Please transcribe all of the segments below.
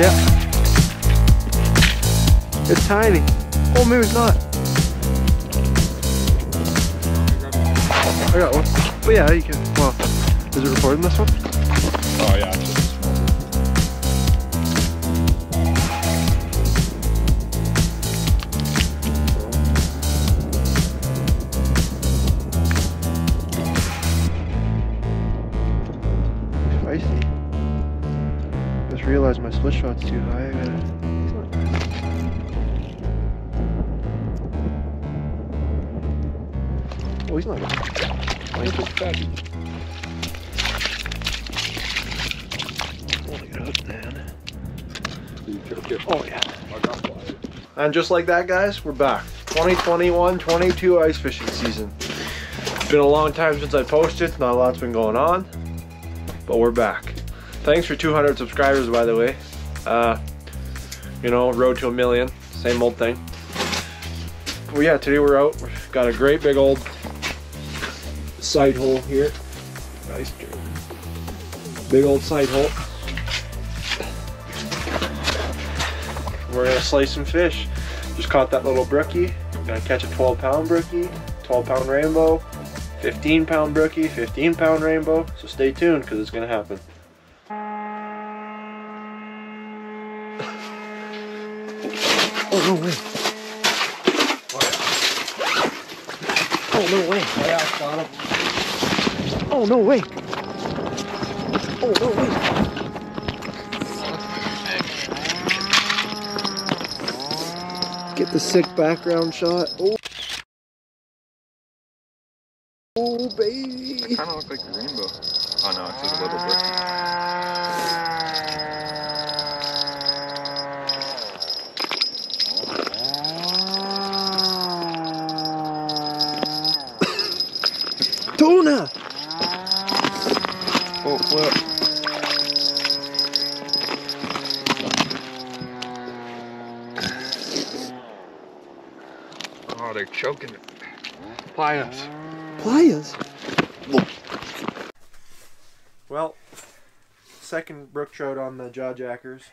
Yeah. It's tiny. Oh, maybe it's not. I got one. But yeah, you can. Well, is it recording this one? Just realized my split shot's too high. I gotta. He's not. Oh, he's not. Look at that. Get hooked, man. You took it. Oh yeah. I got one. And just like that, guys, we're back. 2021-22 ice fishing season. It's been a long time since I posted. Not a lot's been going on, but we're back. Thanks for 200 subscribers, by the way. Uh, you know, road to a million. Same old thing. Well, yeah, today we're out. We've got a great big old sight hole here. Nice, dude. Big old sight hole. We're gonna slice some fish. Just caught that little brookie. Gonna catch a 12 pound brookie, 12 pound rainbow, 15 pound brookie, 15 pound rainbow. So stay tuned because it's gonna happen. Oh no way. Oh no way. Oh no way. Oh no way. Get the sick background shot. Oh. Oh baby. Kind of look like a rainbow. Oh no, it's just a little bit. Flip. Oh, they're choking it. Pliers. Playas. Well, second brook trout on the jaw jackers.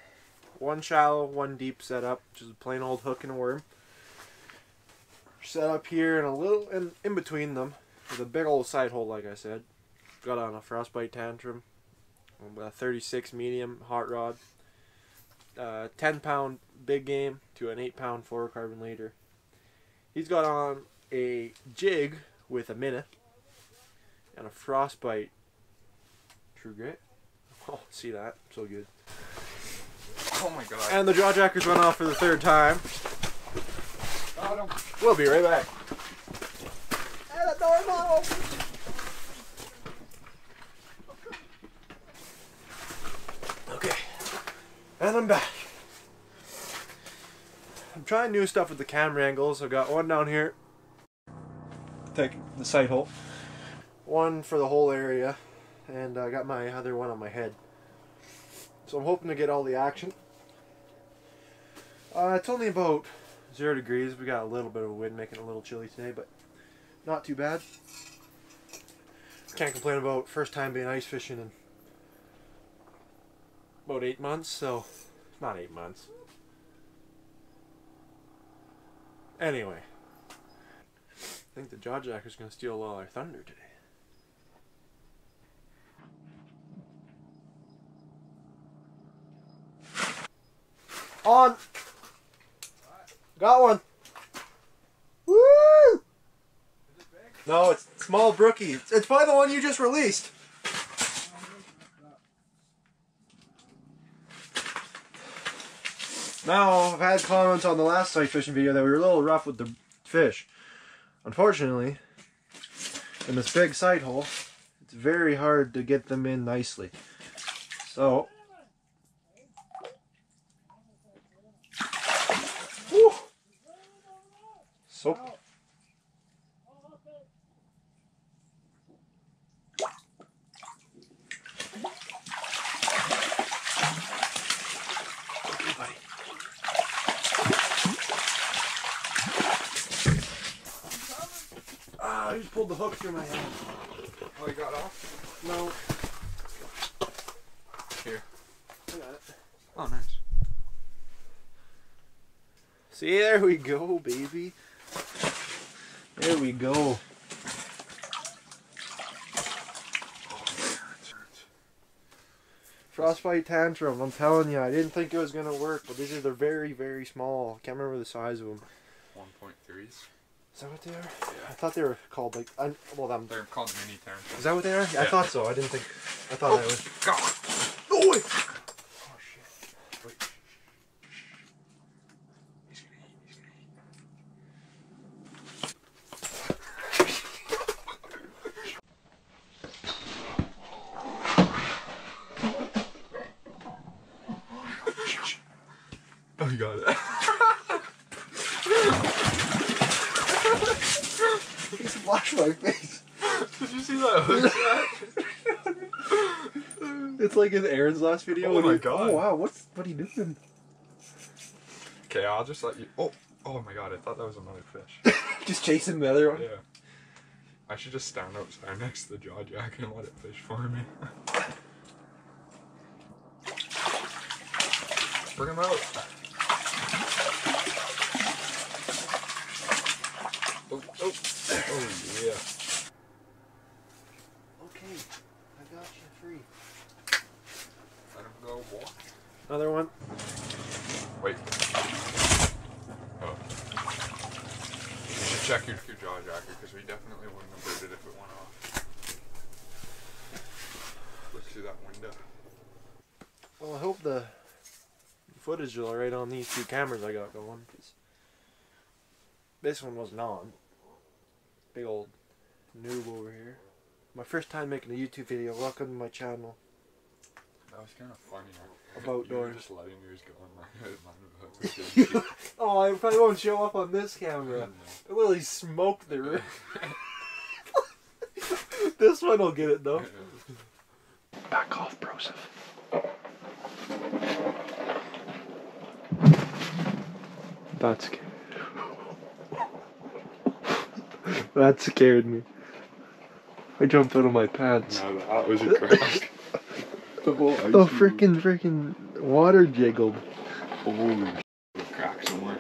One shallow, one deep setup, which is a plain old hook and a worm. Set up here and a little in, in between them with a big old sight hole, like I said. Got on a frostbite tantrum, a 36 medium hot rod, uh, 10 pound big game to an 8 pound fluorocarbon leader. He's got on a jig with a minute and a frostbite true grit. Oh, see that? So good. Oh my god. And the jaw jackers went off for the third time. Got him. We'll be right back. And I'm back. I'm trying new stuff with the camera angles. I've got one down here. Take the sight hole. One for the whole area. And I got my other one on my head. So I'm hoping to get all the action. Uh, it's only about zero degrees. We got a little bit of a wind making it a little chilly today, but not too bad. Can't complain about first time being ice fishing in about eight months, so not eight months. Anyway, I think the jaw jacker's gonna steal all our thunder today. On. Got one. Woo! Is it big? No, it's small brookie. It's, it's probably the one you just released. Now, I've had comments on the last sight fishing video that we were a little rough with the fish. Unfortunately, in this big sight hole, it's very hard to get them in nicely. So, Whew. So. Okay, buddy. Ah. Ah, I just pulled the hook through my hand. Oh, you got off? No. Here. I got it. Oh, nice. See, there we go, baby. There we go. Frostbite tantrum. I'm telling you, I didn't think it was gonna work, but these are they're very, very small. I can't remember the size of them. 1.3s. Is that what they are? I thought they were called like. I, well, them. They're called mini tantrums. Is that what they are? I thought so. I didn't think. I thought that was. Oh, God. Oh wait. Oh, shit. Wait. He's gonna eat. He's gonna eat. Oh, you got it. He my face. Did you see that? It's like in Aaron's last video. Oh my he- oh, God. Oh wow, what's what are you doing? okay, I'll just let you. Oh, oh my god! I thought that was another fish. Just chasing the other one. Yeah. I should just stand outside next to the jaw jack and let it fish for me. Bring him out. Oh, oh, oh yeah. Okay, I got you free. Let him go walk. Another one. Wait. Oh. You should check your, your jaw because we definitely wouldn't have if it went off. Look through that window. Well, I hope the footage is alright on these two cameras I got going. 'cause this one wasn't on. Big old noob over here. My first time making a YouTube video. Welcome to my channel. That was kind of funny. About you were doors. just letting yours go on my head. Mine was Oh, I probably won't show up on this camera. I literally smoked the room. this one will get it though. Back off, Broseph. That scared. that scared me. I jumped out of my pants. No, that was a crack. the whole ice The freaking freaking water jiggled. Holy crack somewhere.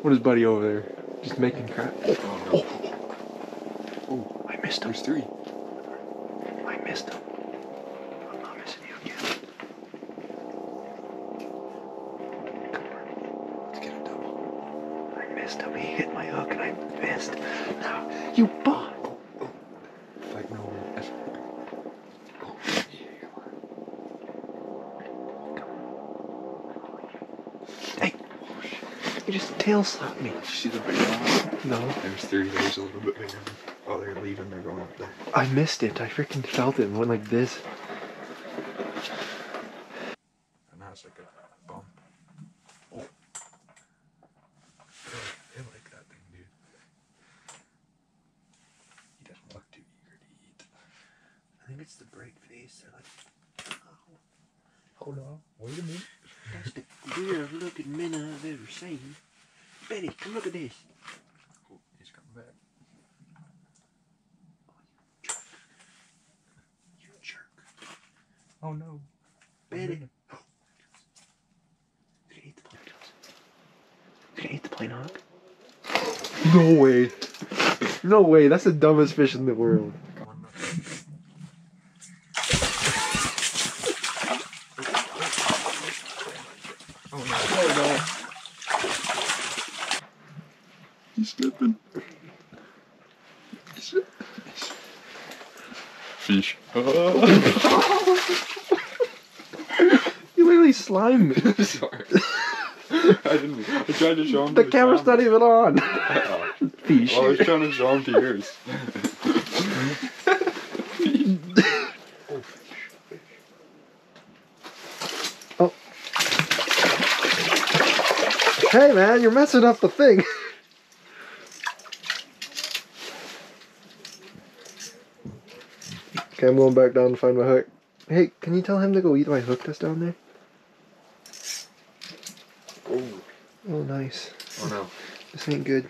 What is Buddy over there? Just making crap. Oh no. Oh, oh, oh. I missed him. There's three. I missed him. You just tail slapped me. You see the big one? No, There's three. There's a little bit bigger. Oh, they're leaving. They're going up there. I missed it. I freaking felt it and went like this. And that's like a bump. Oh. They like that thing, dude. He doesn't look too eager to eat. I think it's the bright face. They're like, oh. Hold on. Wait a minute. that's the weirdest looking minnow I've ever seen. Betty, come look at this. Oh, he's coming back. You jerk. Oh no. Betty. Did he eat the plane Did he eat the plane hawk? No way. No way. That's the dumbest fish in the world. Come on. Oh no. Oh He's slipping. Fish. no. Literally. Sorry. I didn't. I tried to show him. The camera's not even on. Oh. Fish. Well, I was trying to show him to yours. Oh. Hey man, you're messing up the thing. okay, I'm going back down to find my hook. Hey, can you tell him to go eat my hook that's down there? nice. Oh no. This ain't good.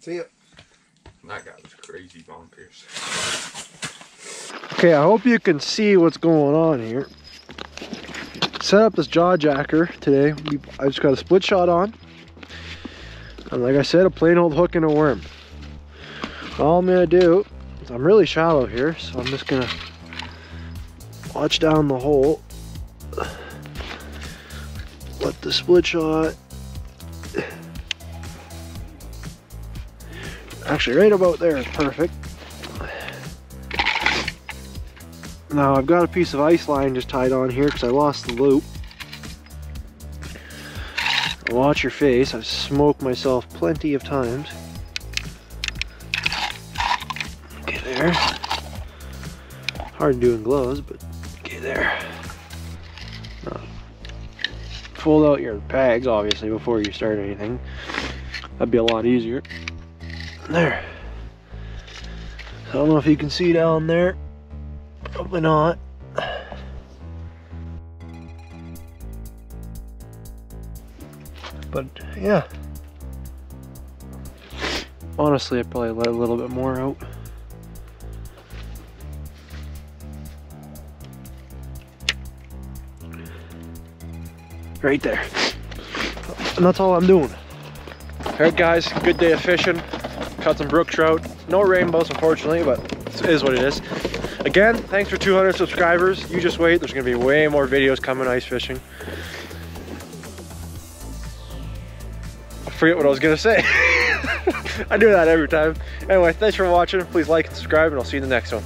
See ya. That guy was crazy bone Pierce. Okay, I hope you can see what's going on here. Set up this jaw jacker today. I just got a split shot on. And like I said, a plain old hook and a worm. All I'm gonna do I'm really shallow here, so I'm just gonna watch down the hole. Let the split shot. Actually, right about there is perfect. Now I've got a piece of ice line just tied on here because I lost the loop. Watch your face, I've smoked myself plenty of times. There. Hard to do in gloves, but okay, there. Now, fold out your bags, obviously, before you start anything. That'd be a lot easier. There. I don't know if you can see down there. Probably not. But yeah. Honestly, I'd probably let a little bit more out. Right there. And that's all I'm doing. Alright guys, good day of fishing. Caught some brook trout. No rainbows unfortunately, but it is what it is. Again, thanks for 200 subscribers. You just wait, there's gonna be way more videos coming ice fishing. I forget what I was gonna say. I do that every time. Anyway, thanks for watching. Please like and subscribe, and I'll see you in the next one.